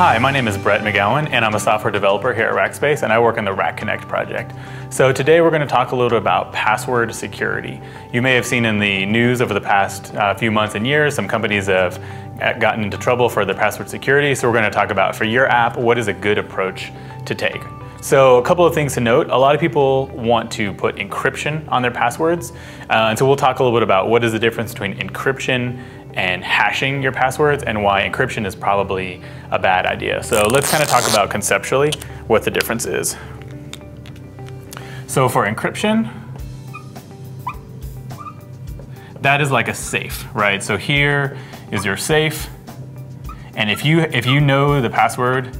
Hi, my name is Bret McGowen, and I'm a software developer here at Rackspace, and I work on the RackConnect project. So today we're going to talk a little bit about password security. You may have seen in the news over the past uh, few months and years, some companies have uh, gotten into trouble for their password security. So we're going to talk about for your app, what is a good approach to take. So a couple of things to note, a lot of people want to put encryption on their passwords. Uh, and so we'll talk a little bit about what is the difference between encryption and hashing your passwords and why encryption is probably a bad idea. So let's kind of talk about conceptually what the difference is. So for encryption, that is like a safe, right? So here is your safe. And if you, if you know the password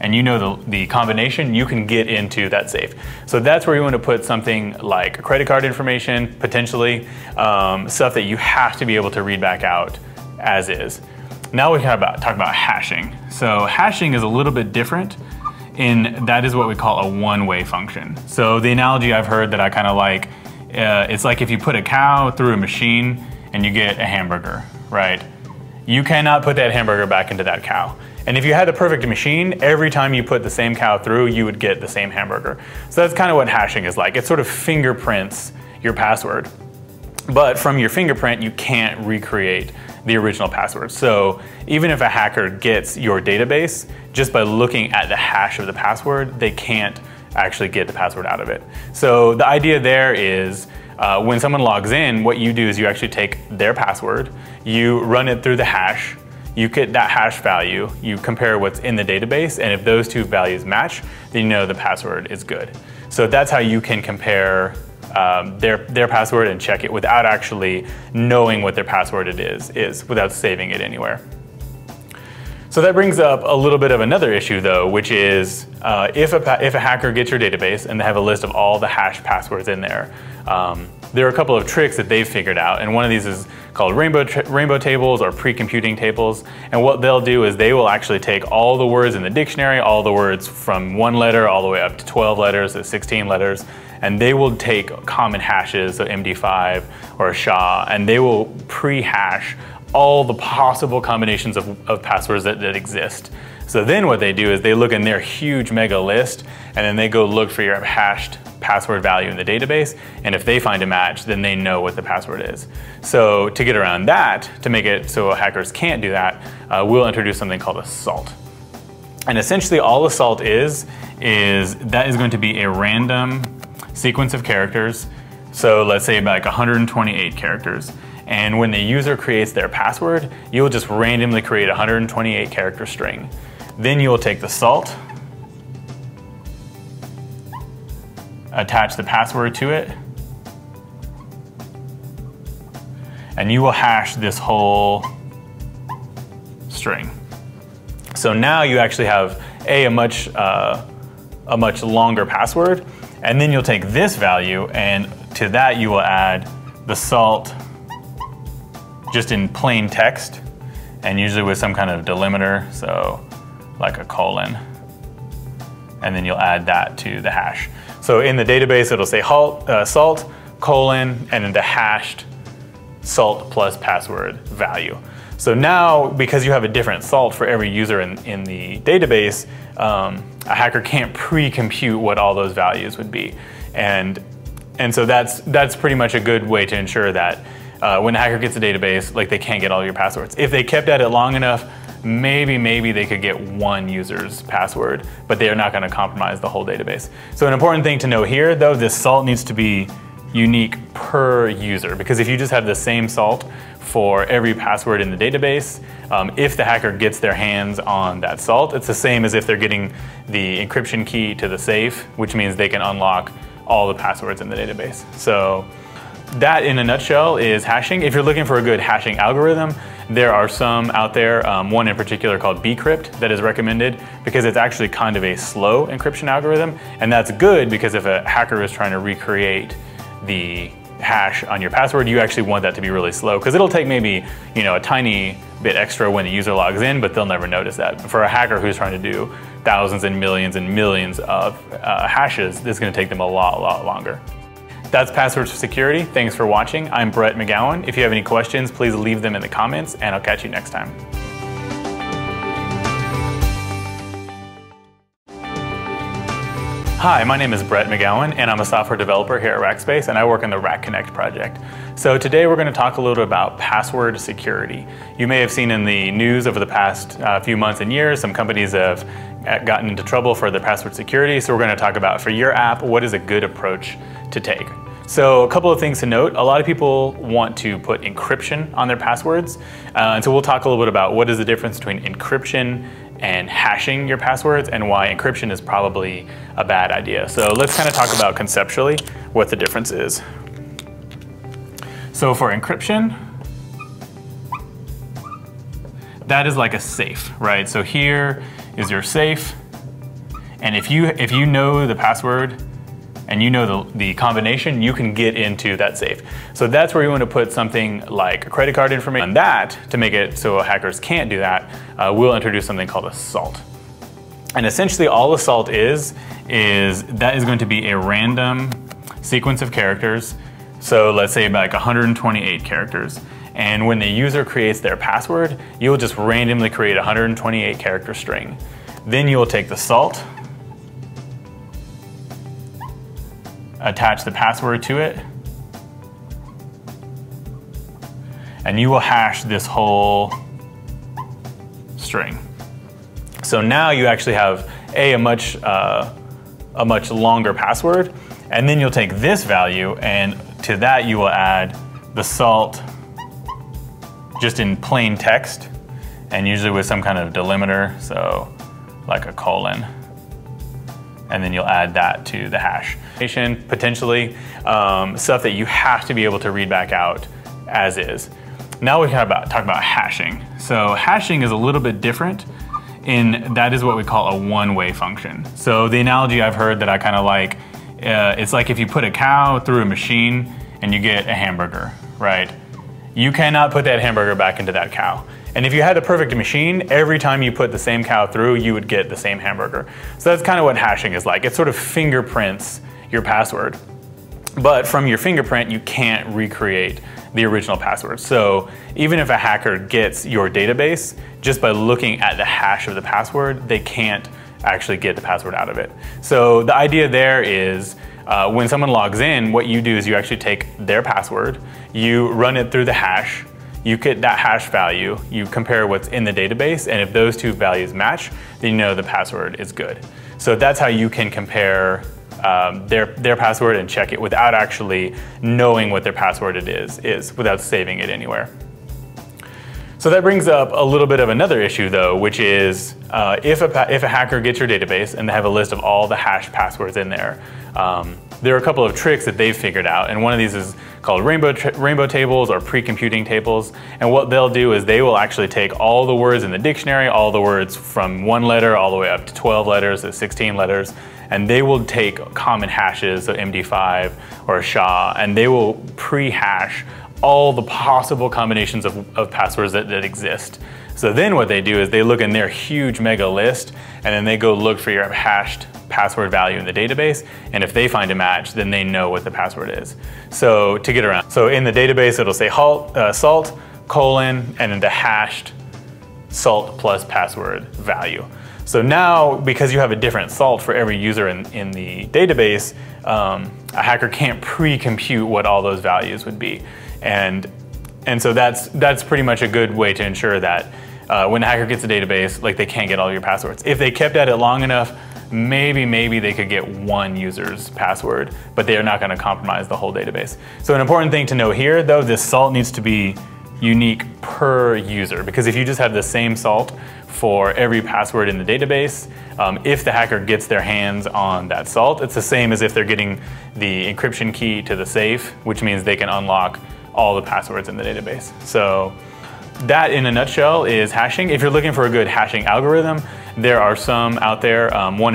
and you know the, the combination, you can get into that safe. So that's where you want to put something like credit card information, potentially, um, stuff that you have to be able to read back out as is. Now we can about, talk about hashing. So hashing is a little bit different in that is what we call a one-way function. So the analogy I've heard that I kind of like, uh, it's like if you put a cow through a machine and you get a hamburger, right? You cannot put that hamburger back into that cow. And if you had the perfect machine, every time you put the same cow through, you would get the same hamburger. So that's kind of what hashing is like. It sort of fingerprints your password. But from your fingerprint, you can't recreate the original password. So even if a hacker gets your database, just by looking at the hash of the password, they can't actually get the password out of it. So the idea there is uh, when someone logs in, what you do is you actually take their password, you run it through the hash, you get that hash value, you compare what's in the database, and if those two values match, then you know the password is good. So that's how you can compare um, their, their password and check it without actually knowing what their password it is, is without saving it anywhere. So that brings up a little bit of another issue though, which is uh, if, a, if a hacker gets your database and they have a list of all the hash passwords in there, um, there are a couple of tricks that they've figured out, and one of these is called rainbow, rainbow tables or pre-computing tables. And what they'll do is they will actually take all the words in the dictionary, all the words from one letter all the way up to 12 letters to 16 letters, and they will take common hashes, so MD5 or SHA, and they will pre-hash all the possible combinations of, of passwords that, that exist. So then what they do is they look in their huge mega list and then they go look for your hashed password value in the database. And if they find a match, then they know what the password is. So to get around that, to make it so hackers can't do that, uh, we'll introduce something called a salt. And essentially all a salt is, is that is going to be a random sequence of characters. So let's say like 128 characters. And when the user creates their password, you'll just randomly create a 128 character string. Then you will take the salt, attach the password to it, and you will hash this whole string. So now you actually have a, a much uh, a much longer password, and then you'll take this value and to that you will add the salt just in plain text and usually with some kind of delimiter. So like a colon. And then you'll add that to the hash. So in the database, it'll say halt, uh, salt, colon, and then the hashed salt plus password value. So now, because you have a different salt for every user in, in the database, um, a hacker can't pre-compute what all those values would be. And, and so that's, that's pretty much a good way to ensure that uh, when a hacker gets a database, like they can't get all your passwords. If they kept at it long enough, maybe, maybe they could get one user's password, but they are not gonna compromise the whole database. So an important thing to know here, though, this salt needs to be unique per user, because if you just have the same salt for every password in the database, um, if the hacker gets their hands on that salt, it's the same as if they're getting the encryption key to the safe, which means they can unlock all the passwords in the database. So that in a nutshell is hashing. If you're looking for a good hashing algorithm, there are some out there, um, one in particular called bcrypt that is recommended because it's actually kind of a slow encryption algorithm. And that's good because if a hacker is trying to recreate the hash on your password, you actually want that to be really slow because it'll take maybe you know a tiny bit extra when the user logs in, but they'll never notice that. For a hacker who's trying to do thousands and millions and millions of uh, hashes, this is going to take them a lot, lot longer. That's Passwords for Security. Thanks for watching. I'm Bret McGowen. If you have any questions, please leave them in the comments, and I'll catch you next time. Hi, my name is Bret McGowen, and I'm a software developer here at Rackspace, and I work on the RackConnect project. So today we're going to talk a little about password security. You may have seen in the news over the past uh, few months and years, some companies have gotten into trouble for their password security. So we're going to talk about for your app, what is a good approach to take. So a couple of things to note. A lot of people want to put encryption on their passwords. Uh, and so we'll talk a little bit about what is the difference between encryption and hashing your passwords and why encryption is probably a bad idea. So let's kind of talk about conceptually what the difference is. So for encryption, that is like a safe, right? So here is your safe. And if you, if you know the password and you know the, the combination, you can get into that safe. So that's where you want to put something like credit card information. And that, to make it so hackers can't do that, uh, we'll introduce something called a salt. And essentially all a salt is, is that is going to be a random sequence of characters. So let's say like 128 characters. And when the user creates their password, you'll just randomly create a 128 character string. Then you'll take the salt, attach the password to it, and you will hash this whole string. So now you actually have a, a much uh, a much longer password, and then you'll take this value and to that you will add the salt just in plain text and usually with some kind of delimiter, so like a colon and then you'll add that to the hash. Potentially um, stuff that you have to be able to read back out as is. Now we can about, talk about hashing. So hashing is a little bit different in that is what we call a one-way function. So the analogy I've heard that I kind of like, uh, it's like if you put a cow through a machine and you get a hamburger, right? You cannot put that hamburger back into that cow. And if you had the perfect machine, every time you put the same cow through, you would get the same hamburger. So that's kind of what hashing is like. It sort of fingerprints your password. But from your fingerprint, you can't recreate the original password. So even if a hacker gets your database, just by looking at the hash of the password, they can't actually get the password out of it. So the idea there is uh, when someone logs in, what you do is you actually take their password, you run it through the hash, you get that hash value, you compare what's in the database, and if those two values match, then you know the password is good. So that's how you can compare um, their, their password and check it without actually knowing what their password it is, is without saving it anywhere. So that brings up a little bit of another issue though, which is uh, if, a, if a hacker gets your database and they have a list of all the hash passwords in there, um, there are a couple of tricks that they've figured out, and one of these is called rainbow, rainbow tables or pre-computing tables. And what they'll do is they will actually take all the words in the dictionary, all the words from one letter all the way up to 12 letters to 16 letters, and they will take common hashes, so MD5 or SHA, and they will pre-hash all the possible combinations of, of passwords that, that exist. So then what they do is they look in their huge mega list and then they go look for your hashed password value in the database. And if they find a match, then they know what the password is. So to get around, so in the database, it'll say halt, uh, salt, colon, and then the hashed salt plus password value. So now, because you have a different salt for every user in, in the database, um, a hacker can't pre-compute what all those values would be. And, and so that's, that's pretty much a good way to ensure that uh, when a hacker gets a database, like they can't get all your passwords. If they kept at it long enough, maybe, maybe they could get one user's password, but they are not gonna compromise the whole database. So an important thing to know here, though, this salt needs to be unique per user, because if you just have the same salt for every password in the database, um, if the hacker gets their hands on that salt, it's the same as if they're getting the encryption key to the safe, which means they can unlock all the passwords in the database. So that in a nutshell is hashing. If you're looking for a good hashing algorithm, there are some out there. Um, one